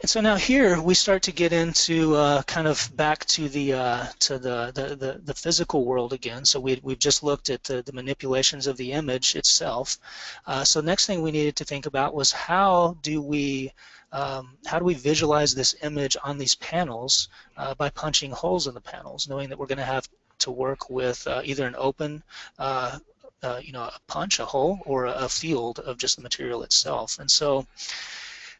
and so now here we start to get into uh, kind of back to the uh, to the, the, the, the, physical world again. So we, we've just looked at the, the manipulations of the image itself. Uh, so next thing we needed to think about was how do we um, how do we visualize this image on these panels uh, by punching holes in the panels, knowing that we're going to have to work with uh, either an open uh, you know, a punch, a hole, or a, a field of just the material itself. And so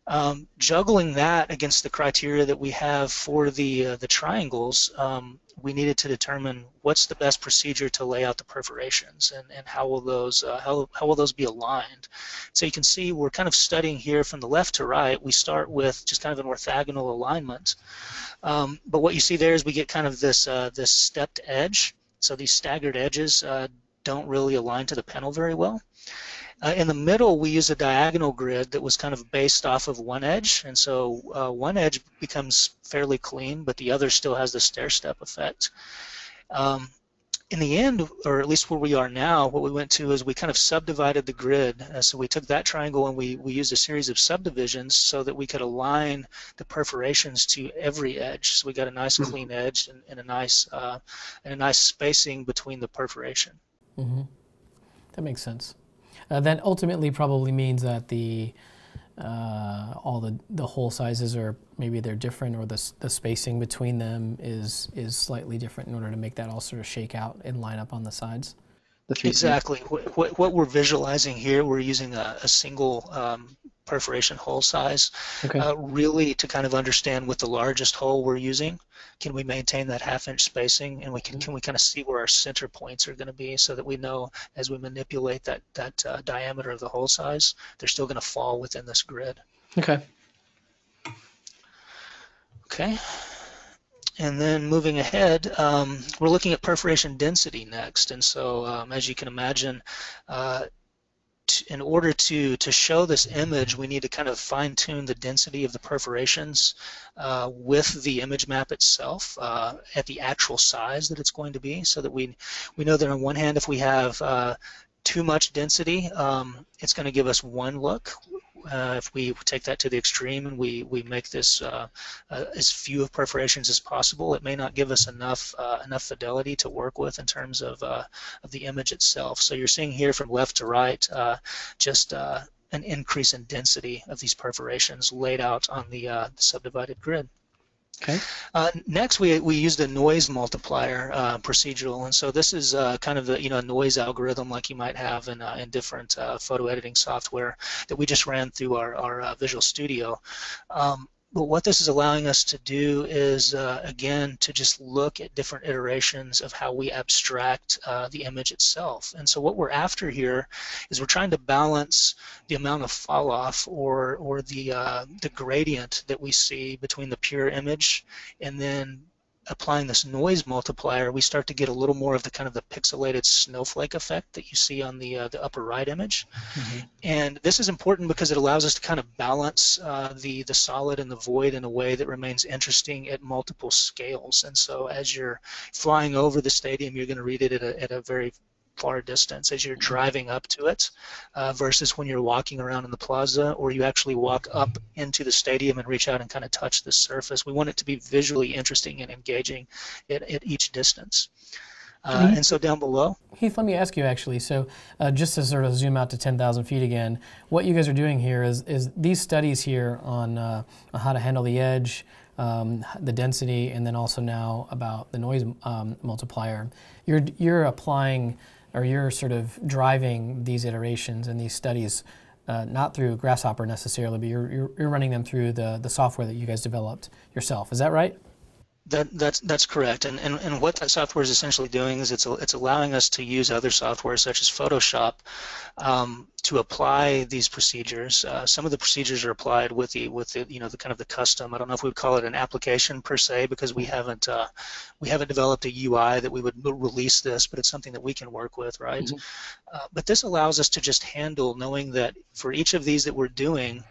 um, juggling that against the criteria that we have for the uh, the triangles, um, we needed to determine what's the best procedure to lay out the perforations and, and how will those uh, how, how will those be aligned. So you can see we're kind of studying here from the left to right. We start with just kind of an orthogonal alignment, um, but what you see there is we get kind of this uh, this stepped edge. So these staggered edges uh, don't really align to the panel very well. Uh, in the middle, we use a diagonal grid that was kind of based off of one edge, and so uh, one edge becomes fairly clean, but the other still has the stair-step effect. Um, in the end, or at least where we are now, what we went to is we kind of subdivided the grid. Uh, so we took that triangle and we, we used a series of subdivisions so that we could align the perforations to every edge. So we got a nice mm -hmm. clean edge and, and a nice uh, and a nice spacing between the perforation. Mm -hmm. That makes sense. Uh, that ultimately probably means that the uh, all the, the hole sizes are maybe they're different or the, the spacing between them is is slightly different in order to make that all sort of shake out and line up on the sides. Exactly. What, what, we're visualizing here, we're using a, a single um, perforation hole size, okay. uh, really to kind of understand what the largest hole we're using. Can we maintain that half inch spacing and we can, mm -hmm. can we kind of see where our center points are going to be so that we know as we manipulate that, that uh, diameter of the hole size, they're still going to fall within this grid. Okay. Okay. And then moving ahead, um, we're looking at perforation density next. And so, um, as you can imagine, uh, in order to, to show this image, we need to kind of fine tune the density of the perforations uh, with the image map itself uh, at the actual size that it's going to be so that we, we know that on one hand if we have uh, too much density, um, it's going to give us one look uh, if we take that to the extreme and we, we make this uh, uh, as few of perforations as possible, it may not give us enough uh, enough fidelity to work with in terms of, uh, of the image itself. So you're seeing here from left to right uh, just an increase in density of these perforations laid out on the, the subdivided grid. Okay. Uh, next, we, we used a noise multiplier uh, procedural, and so this is uh, kind of the you know noise algorithm like you might have in, uh, in different uh, photo editing software that we just ran through our, our uh, Visual Studio. Um, but what this is allowing us to do is, uh, again, to just look at different iterations of how we abstract uh, the image itself. And so what we're after here is we're trying to balance the amount of fall off or, or the, uh, the gradient that we see between the pure image and then applying this noise multiplier, we start to get a little more of the kind of the pixelated snowflake effect that you see on the uh, the upper right image. Mm-hmm. And this is important because it allows us to kind of balance uh, the the solid and the void in a way that remains interesting at multiple scales. And so as you're flying over the stadium, you're going to read it at a, at a very far distance as you're driving up to it uh, versus when you're walking around in the plaza or you actually walk up into the stadium and reach out and kind of touch the surface. We want it to be visually interesting and engaging at, at each distance. Uh, and so down below. Heath, let me ask you actually. So, uh, just to sort of zoom out to 10,000 feet again, what you guys are doing here is, is these studies here on, uh, on how to handle the edge, um, the density, and then also now about the noise um, multiplier. You're, you're applying or you're sort of driving these iterations and these studies uh, not through Grasshopper necessarily, but you're, you're, you're, running them through the, the software that you guys developed yourself. Is that right? That, that's that's correct, and, and and what that software is essentially doing is it's it's allowing us to use other software such as Photoshop um, to apply these procedures. Uh, some of the procedures are applied with the with the you know the kind of the custom. I don't know if we would call it an application per se because we haven't uh, we haven't developed a UI that we would release this, but it's something that we can work with, right? Mm -hmm. uh, but this allows us to just handle knowing that for each of these that we're doing,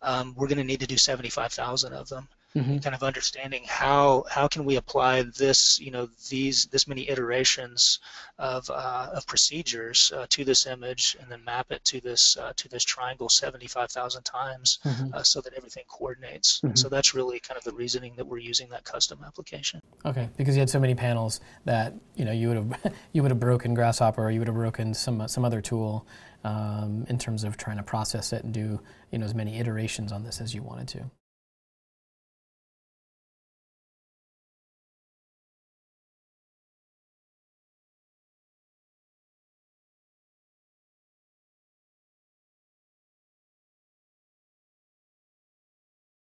um, we're going to need to do 75,000 of them. Mm-hmm. kind of understanding how how can we apply this you know these this many iterations of, uh, of procedures uh, to this image and then map it to this uh, to this triangle 75,000 times mm-hmm. Uh, so that everything coordinates. Mm-hmm. So that's really kind of the reasoning that we're using that custom application. Okay, because you had so many panels that you know you would have you would have broken Grasshopper or you would have broken some some other tool um, in terms of trying to process it and do you know as many iterations on this as you wanted to.